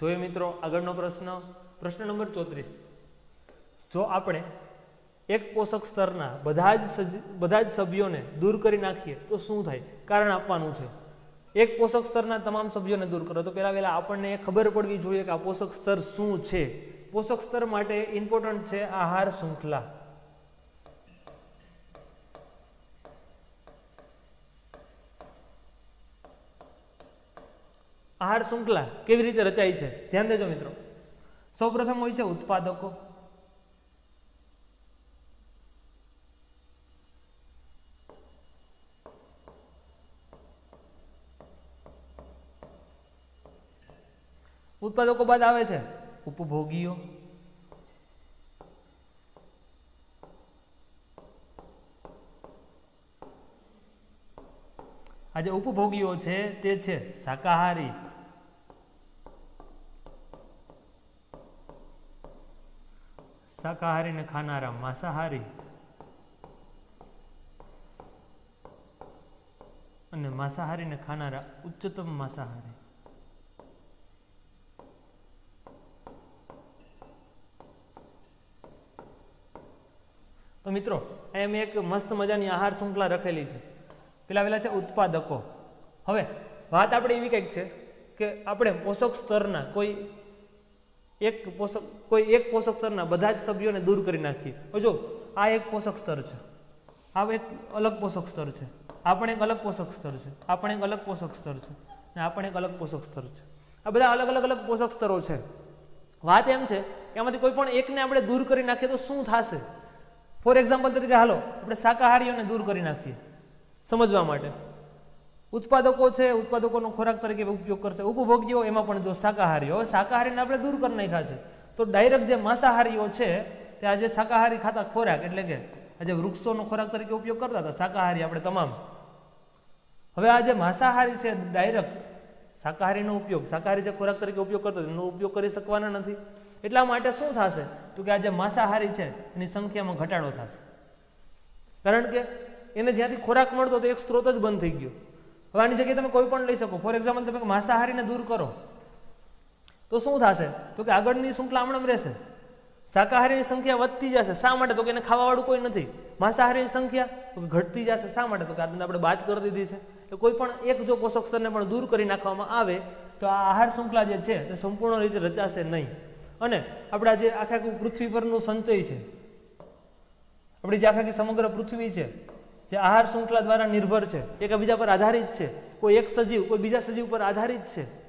જોઈએ મિત્રો, આગળનો પ્રશ્ન. પ્રશ્ન નંબર ચોત્રીસ. જો આપણે એક પોષક સ્તરના બધા જ બધા જ સભ્યોને દૂર કરી નાખીએ, તો શું થાય? કારણ આપવાનું છે. એક પોષક સ્તરના તમામ સભ્યોને દૂર કરો. તો પહેલાં પહેલાં આપણને ખબર પડવી જોઈએ કે આ પોષક સ્તર શું છે. પોષક સ્તર માટે ઇમ્પોર્ટન્ટ છે આહાર, શૃંખલા. આહાર શૃંખલા કેવી રીતે રચાય છે? ધ્યાન દેજો મિત્રો. સૌપ્રથમ હોય છે ઉત્પાદકો. ઉત્પાદકો બાદ આવે છે ઉપભોગીઓ. આ જે ઉપભોગીઓ છે તે છે શાકાહારી. શાકાહારી ને ખાનારા, માંસાહારી અને માંસાહારીને ખાનારા, ઉચ્ચતમ માંસાહારી. તો મિત્રો એમ એક મસ્ત મજાની આહાર શૃંખલા રખેલી છે. પેલા પેલા છે ઉત્પાદકો. હવે વાત આપણે એવી કંઈક છે કે આપણે પોષક સ્તરના કોઈ એક પોષક, કોઈ એક પોષક સ્તરના બધા જ સભ્યોને દૂર કરી નાખીએ. જો, આ એક પોષક સ્તર છે. આ એક અલગ પોષક સ્તર છે. આ પણ એક અલગ પોષક સ્તર છે. આ પણ એક અલગ પોષક સ્તર છે. અને આ પણ એક અલગ પોષક સ્તર છે. આ બધા અલગ અલગ અલગ પોષક સ્તરો છે. વાત એમ છે કે આમાંથી કોઈ પણ એકને આપણે દૂર કરી નાખીએ તો શું થશે? ફોર એક્ઝામ્પલ તરીકે હાલો, આપણે શાકાહારીઓને દૂર કરી નાખીએ સમજવા માટે. ઉત્પાદકો છે, ઉત્પાદકોનો ખોરાક તરીકે ઉપયોગ કરશે. ઉપભોગ્યો એમાં પણ જો શાકાહારીઓ હવે શાકાહારીને આપણે દૂર કરી નાખ્યા છે. તો ડાયરેક્ટ જે માંસાહારીઓ છે, તે આજે શાકાહારી ખાતા ખોરાક, એટલે કે આજે વૃક્ષોનો ખોરાક તરીકે ઉપયોગ કરતા હતા. શાકાહારી આપણે તમામ. હવે આ જે માંસાહારી છે ડાયરેક્ટ શાકાહારીનો ઉપયોગ, શાકાહારી જે ખોરાક તરીકે ઉપયોગ કરતો એનો ઉપયોગ કરી શકવાના નથી. એટલા માટે શું થશે? તો કે આ જે માંસાહારી છે, એની સંખ્યામાં ઘટાડો થશે. કારણ કે એને જ્યાંથી ખોરાક મળતો તો એક સ્ત્રોત જ બંધ થઈ ગયો. હવે આની જગ્યાએ તમે કોઈ પણ લઈ શકો. ફોર એક્ઝામ્પલ તમે માંસાહારીને દૂર કરો. તો શું થશે? તો કે આગળની શૃંખલા હમણાં રહેશે. શાકાહારીની સંખ્યા વધતી જશે. શા માટે? તો કે એને ખાવાવાળું કોઈ નથી. માંસાહારીની સંખ્યા તો ઘટતી જશે. શા માટે? તો કે આજને આપણે બાદ કરી દીધી છે. એટલે કોઈ પણ એક જો પોષક સ્તરને પણ દૂર કરી નાખવામાં આવે, તો આ આહાર શૃંખલા જે છે, તે સંપૂર્ણ રીતે રચાશે નહીં. અને આપણા જે આખા પૃથ્વી પરનું સંચય છે, આપણી જે આખા સમગ્ર પૃથ્વી છે જે આહાર શૃંખલા દ્વારા નિર્ભર છે એકબીજા પર આધારિત છે, કોઈ એક સજીવ, કોઈ બીજા સજીવ પર આધારિત છે,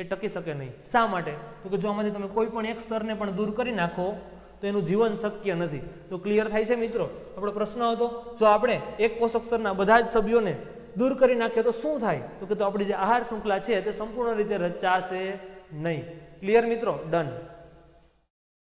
એ ટકી શકે નહીં. શા માટે? તો કે જો આમાંથી તમે કોઈ પણ એક સ્તરને પણ દૂર કરી નાખો, તો એનું જીવન શક્ય નથી. તો ક્લિયર થાય છે મિત્રો? આપણો પ્રશ્ન હતો, જો આપણે એક પોષક સ્તરના બધા જ સભ્યોને દૂર કરી નાખીએ, તો શું થાય? તો કે તો આપણી જે આહાર શૃંખલા છે, તે સંપૂર્ણ રીતે રચાશે નહીં. ક્લિયર મિત્રો? ડન